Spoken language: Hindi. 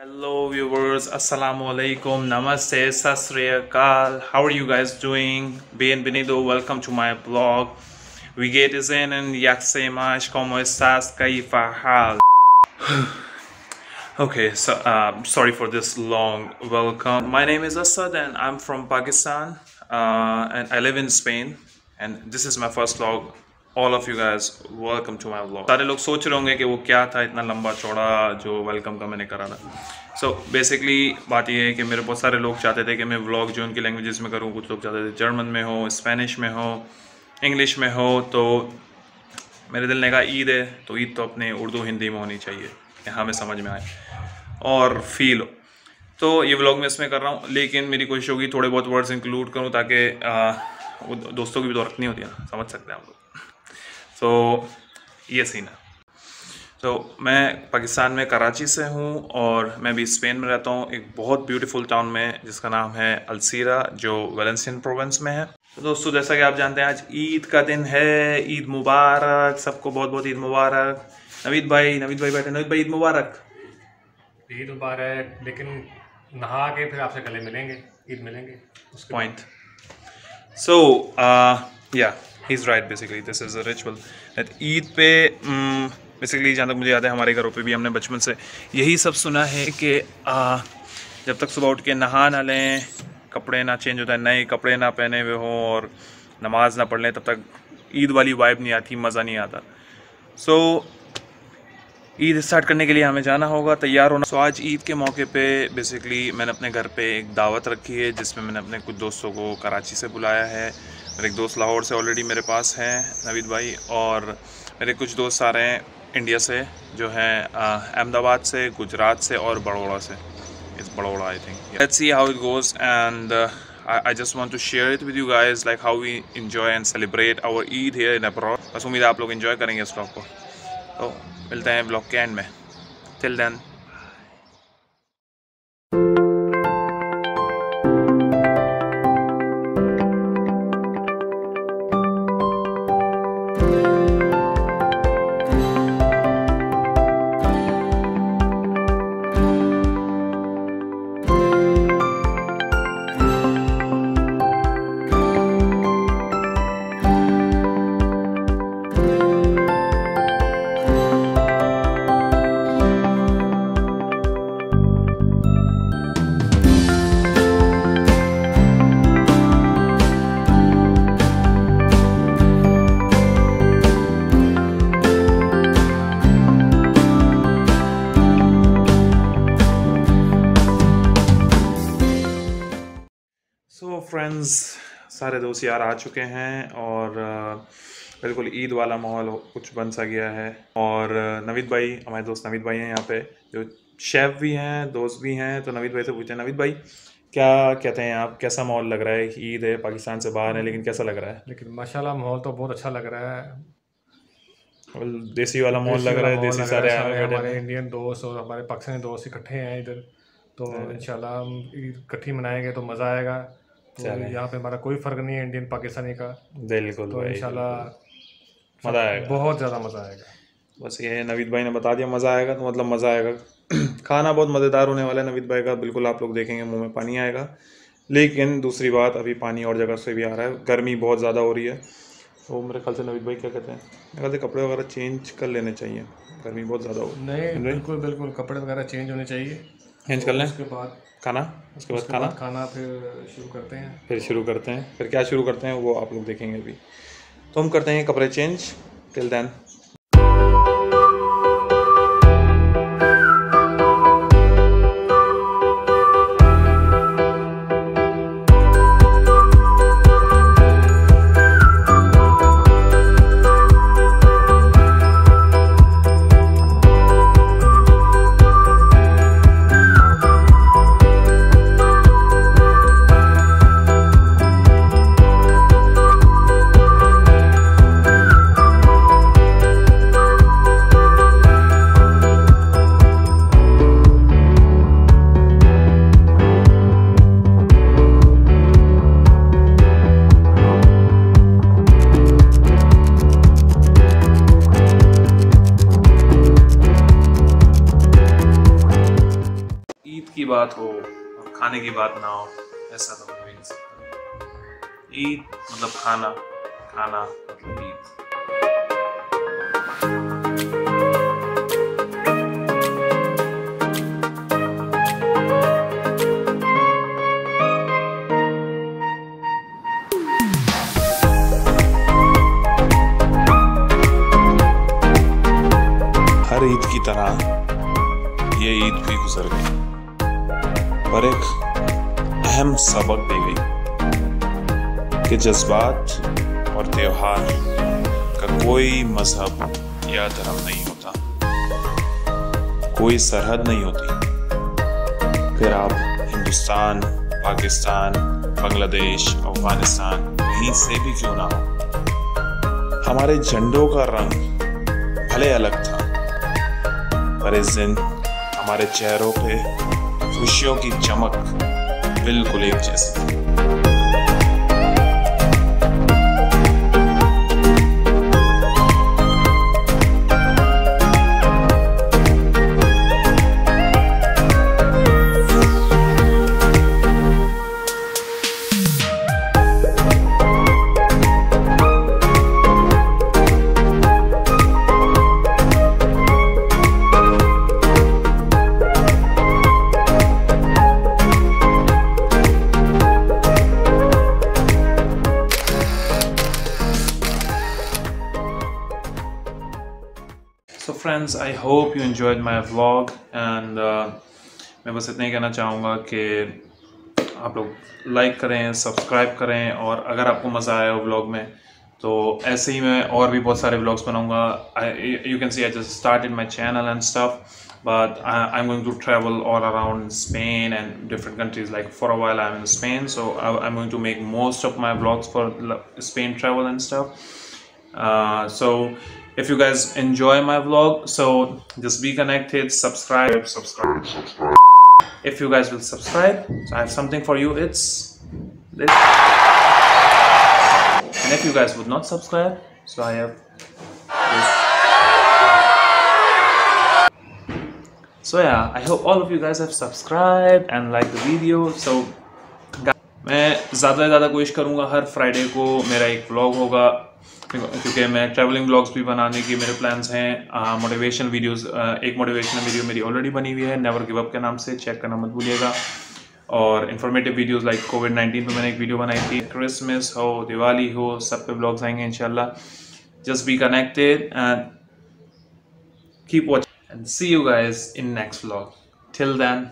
Hello viewers, Assalamu alaikum, Namaste, Sasriyakal. How are you guys doing? Bienvenido, welcome to my blog. Wie geht es Ihnen? Yaksemash, como estás? Kaifa hal? Okay, so um, sorry for this long welcome. My name is Asad and I'm from Pakistan uh, and I live in Spain and this is my first vlog. All of you guys, welcome to my vlog. सारे लोग सोच रहे होंगे कि वो क्या था इतना लंबा चौड़ा जो वेलकम का मैंने करा था। सो so, बेसिकली बात ये है कि मेरे बहुत सारे लोग चाहते थे कि मैं व्लॉग जो उनकी लैंग्वेजेस में करूँ कुछ लोग चाहते थे जर्मन में हो स्पेनिश में हो इंग्लिश में हो तो मेरे दिल ने कहा ईद है तो ईद तो अपने उर्दू हिंदी में होनी चाहिए कि हमें समझ में आए और फील हो तो ये व्लॉग मैं इसमें कर रहा हूँ लेकिन मेरी कोशिश होगी थोड़े बहुत वर्ड्स इंक्लूड करूँ ताकि दोस्तों की भी तो रखनी होती है ना समझ सकते हैं आप लोग। तो ये सीन है। तो मैं पाकिस्तान में कराची से हूँ और मैं भी स्पेन में रहता हूँ एक बहुत ब्यूटीफुल टाउन में जिसका नाम है अलसीरा जो वेलेंसियन प्रोविंस में है। तो दोस्तों जैसा कि आप जानते हैं आज ईद का दिन है ईद मुबारक सबको बहुत बहुत ईद मुबारक। नवीद भाई नवीद भाई बैठे नवीद भाई ईद मुबारक। ईद मुबारक लेकिन नहा के फिर आपसे गले मिलेंगे ईद मिलेंगे point so So, right basically. This is a ritual that Eid पे बेसिकली जहाँ तक मुझे याद है हमारे घरों पे भी हमने बचपन से यही सब सुना है कि uh, जब तक सुबह उठ के नहा ना लें कपड़े ना चेंज होता है नए कपड़े ना पहने हुए हों और नमाज़ ना पढ़ लें तब तक ईद वाली वाइब नहीं आती मज़ा नहीं आता सो so, ईद स्टार्ट करने के लिए हमें जाना होगा तैयार होना। So, आज ईद के मौके पे बेसिकली मैंने अपने घर पे एक दावत रखी है जिसमें मैंने अपने कुछ दोस्तों को कराची से बुलाया है। मेरे एक दोस्त लाहौर से ऑलरेडी मेरे पास हैं नवीद भाई और मेरे कुछ दोस्त आ रहे हैं इंडिया से जो हैं अहमदाबाद से गुजरात से और बड़ौड़ा से। इस Baroda I think let's see how it goes and I just want to share it with you guys like how we enjoy and celebrate our Eid here in abroad. बस उम्मीद आप लोग इन्जॉय करेंगे इस vlog को। तो मिलते हैं ब्लॉग के एंड में। टिल देन फ्रेंड्स सारे दोस्त यार आ चुके हैं और बिल्कुल ईद वाला माहौल कुछ बन सा गया है। और नवीद भाई हमारे दोस्त नवीद भाई हैं यहाँ पे जो शेफ़ भी हैं दोस्त भी हैं तो नवीद भाई से पूछते हैं नवीद भाई क्या कहते हैं आप कैसा माहौल लग रहा है? ईद है पाकिस्तान से बाहर है लेकिन कैसा लग रहा है? लेकिन माशाल्लाह माहौल तो बहुत अच्छा लग रहा है। देसी वाला माहौल लग रहा है देसी सारे है, हमारे इंडियन दोस्त और हमारे पाकिस्तानी दोस्त इकट्ठे हैं इधर तो इंशाल्लाह हम ईद इकट्ठी मनाएँगे तो मज़ा आएगा। यहाँ पे हमारा कोई फ़र्क नहीं है इंडियन पाकिस्तानी का। बिल्कुल तो इंशाल्लाह मज़ा आएगा। बहुत ज़्यादा मज़ा आएगा। बस ये नवीद भाई ने बता दिया मज़ा आएगा तो मतलब मज़ा आएगा। खाना बहुत मज़ेदार होने वाला है नवीद भाई का बिल्कुल आप लोग देखेंगे मुँह में पानी आएगा। लेकिन दूसरी बात अभी पानी और जगह से भी आ रहा है गर्मी बहुत ज़्यादा हो रही है। तो मेरे ख्याल से नवीद भाई क्या कहते हैं मेरे ख्याल से कपड़े वगैरह चेंज कर लेने चाहिए गर्मी बहुत ज़्यादा हो। नहीं बिल्कुल बिल्कुल कपड़े वगैरह चेंज होने चाहिए। चेंज कर लें? उसके बाद खाना? उसके बाद खाना? खाना फिर शुरू करते हैं। फिर शुरू करते हैं। फिर क्या शुरू करते हैं वो आप लोग देखेंगे अभी। तो हम करते हैं कपड़े चेंज टिल देन बात हो, और खाने की बात ना हो, ऐसा तो हो ही नहीं सकता। ईद मतलब खाना खाना मतलब ईद। हर ईद की तरह ये ईद भी गुजर गई। पर एक अहम सबक दी गई कि जज्बात और त्योहार का कोई मज़हब या धर्म नहीं होता। कोई सरहद नहीं होती। फिर आप हिंदुस्तान, पाकिस्तान, बांग्लादेश, अफ़गानिस्तान कहीं से भी क्यों ना हो। हमारे झंडों का रंग भले अलग था, पर इस दिन हमारे चेहरों पे खुशियों की चमक बिल्कुल एक जैसी थी। So friends I hope you enjoyed my vlog and मैं बस इतना ही कहना चाहूँगा कि आप लोग लाइक करें सब्सक्राइब करें और अगर आपको मज़ा आया हो व्लॉग में तो ऐसे ही मैं और भी बहुत सारे ब्लॉग्स बनाऊँगा। You can see I just start in my channel and stuff but I am going to travel all around Spain and different countries like for a I am in Spain so I am going to make most of my blogs for Spain travel and stuff so if you guys enjoy my vlog, so just be connected, subscribe, subscribe, subscribe. If you guys will subscribe, so I have something for you. It's this. And if you guys would not subscribe, so I have this. So yeah, I hope all of you guys have subscribed and liked the video. So मैं ज़्यादा से ज़्यादा कोशिश करूँगा हर फ्राइडे को मेरा एक व्लॉग होगा क्योंकि मैं ट्रैवलिंग ब्लॉग्स भी बनाने की मेरे प्लान्स हैं मोटिवेशन वीडियोस एक मोटिवेशनल वीडियो मेरी ऑलरेडी बनी हुई है नेवर गिव अप के नाम से चेक करना मत भूलिएगा। और informative videos like covid nineteen पर मैंने एक वीडियो बनाई थी क्रिसमस हो दिवाली हो, सब पे ब्लॉग्स आएँगे इंशाल्लाह। Just be connected and keep watching and see you guys in next blog till then